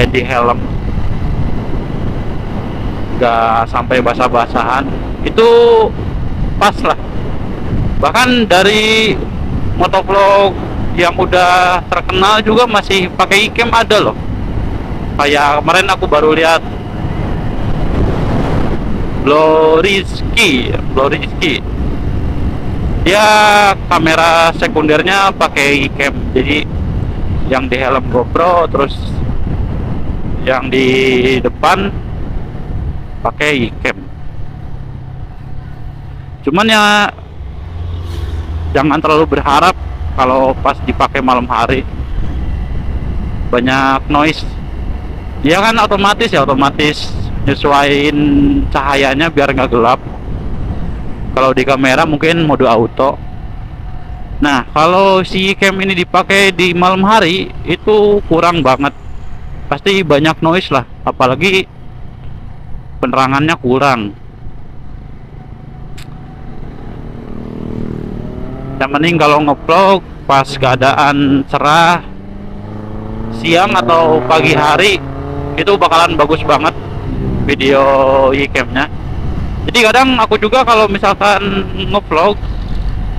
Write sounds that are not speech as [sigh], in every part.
ganti helm. Nggak sampai basah-basahan. Itu pas lah. Bahkan dari motovlog yang udah terkenal juga masih pakai ikem ada loh. Kayak kemarin aku baru lihat. Bloriski Bloriski dia kamera sekundernya pakai ikem. Jadi yang di helm GoPro terus yang di depan pakai ikem cuman ya jangan terlalu berharap kalau pas dipakai malam hari. Banyak noise. Dia kan otomatis ya otomatis nyesuaiin cahayanya biar nggak gelap. Kalau di kamera mungkin mode auto. Nah kalau si cam ini dipakai di malam hari itu kurang banget pasti banyak noise lah apalagi penerangannya kurang. Yang penting kalau ngevlog pas keadaan cerah siang atau pagi hari itu bakalan bagus banget video iCam-nya jadi kadang aku juga kalau misalkan ngevlog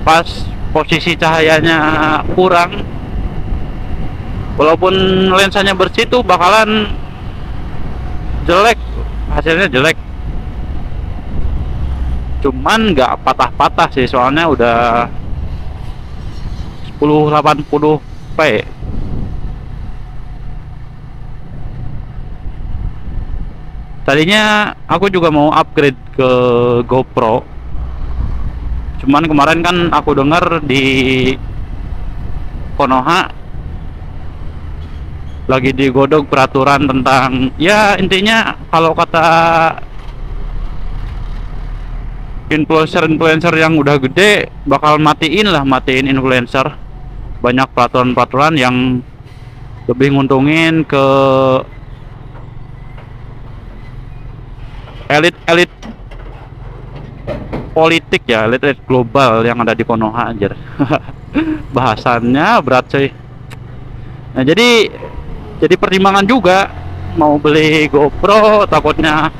pas posisi cahayanya kurang walaupun lensanya bersih tuh bakalan jelek. Hasilnya jelek. Cuman nggak patah-patah sih soalnya udah 1080p tadinya aku juga mau upgrade ke GoPro. Cuman kemarin kan aku dengar di Konoha lagi digodok peraturan tentang ya intinya kalau kata influencer-influencer yang udah gede bakal matiin lah matiin influencer. Banyak peraturan-peraturan yang lebih nguntungin ke elit-elit politik ya elit-elit global yang ada di Konoha anjir. [laughs] Bahasannya berat cuy. Nah jadi jadi pertimbangan juga mau beli GoPro takutnya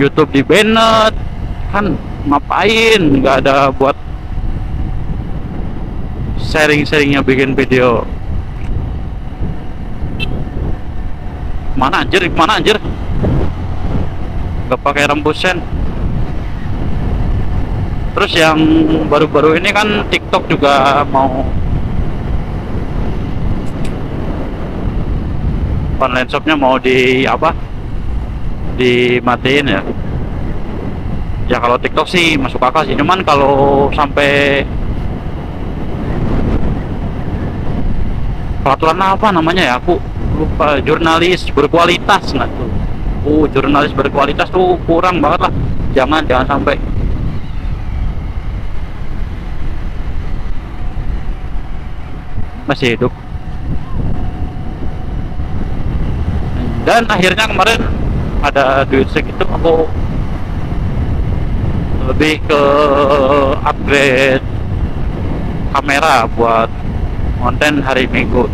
YouTube di banned kan ngapain? Nggak ada buat sharing-sharingnya bikin video. Mana anjir mana anjir? Nggak pakai rembusan terus yang baru-baru ini kan TikTok juga mau online shopnya mau di apa? Dimatiin ya? Ya kalau TikTok sih masuk akal sih. Cuman kalau sampai peraturan apa namanya ya? Aku lupa. Jurnalis berkualitas nggak tuh? Uh jurnalis berkualitas tuh kurang banget lah. Jangan jangan sampai. Masih hidup dan akhirnya kemarin ada duit segitu aku lebih ke upgrade kamera buat konten hari minggu.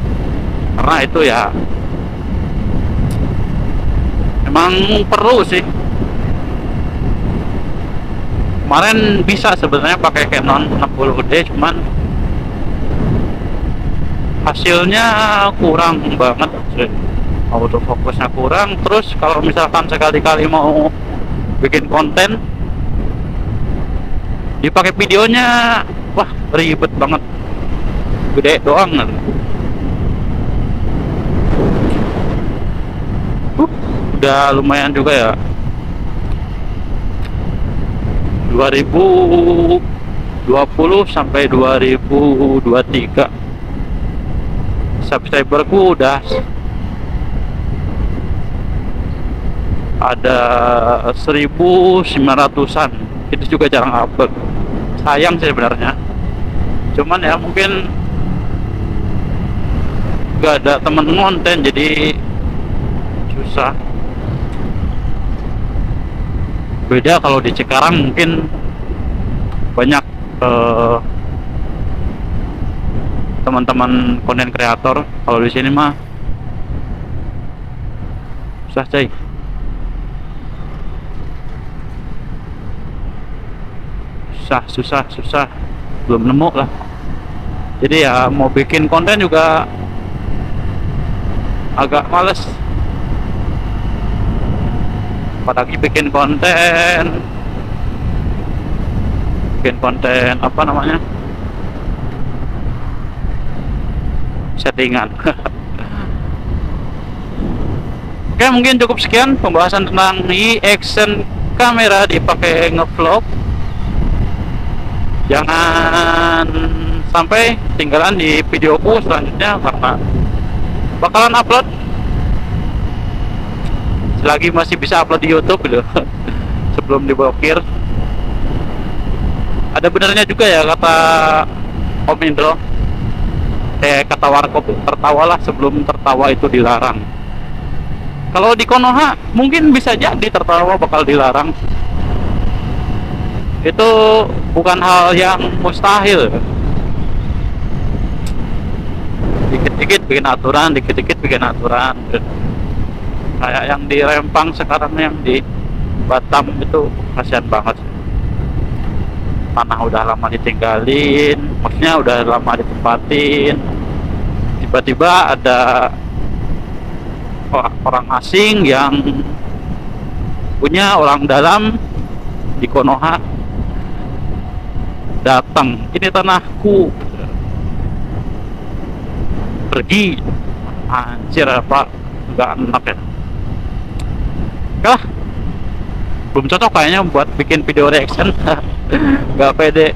Karena itu ya emang perlu sih. Kemarin bisa sebenarnya pakai Canon 60D cuman hasilnya kurang banget sih autofokusnya kurang terus kalau misalkan sekali-kali mau bikin konten dipakai videonya wah ribet banget. Gede doang uh, udah lumayan juga ya. 2020 sampai 2023 subscriberku udah ada 1900an itu juga jarang upload. Sayang sih sebenarnya. Cuman ya mungkin gak ada temen konten jadi susah. Beda kalau di Cikarang mungkin banyak uh, teman-teman konten kreator. Kalau di sini mah susah coy susah susah susah. Belum nemu lah. Jadi ya mau bikin konten juga agak males. Apalagi bikin konten. Bikin konten apa namanya? Settingan. [laughs] Oke mungkin cukup sekian pembahasan tentang i action kamera dipakai ngevlog jangan sampai tinggalan di videoku selanjutnya karena bakalan upload. Selagi masih bisa upload di YouTube gitu [laughs] sebelum diblokir. Ada benarnya juga ya kata Om Indro. Kayak kata warkop tertawalah sebelum tertawa itu dilarang. Kalau di Konoha mungkin bisa jadi tertawa bakal dilarang itu bukan hal yang mustahil. Dikit-dikit bikin aturan dikit-dikit bikin aturan. Kayak yang di Rempang sekarang yang di Batam itu kasihan banget. Tanah udah lama ditinggalin maksudnya udah lama ditempatin. Tiba-tiba ada orang asing yang punya orang dalam di Konoha datang. Ini tanahku. Pergi. Anjir apa? Nggak enak ya. Kah? belum cocok kayaknya buat bikin video reaction. [laughs] Nggak pede.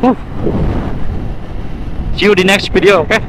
Uh. see you di next video oke? okay?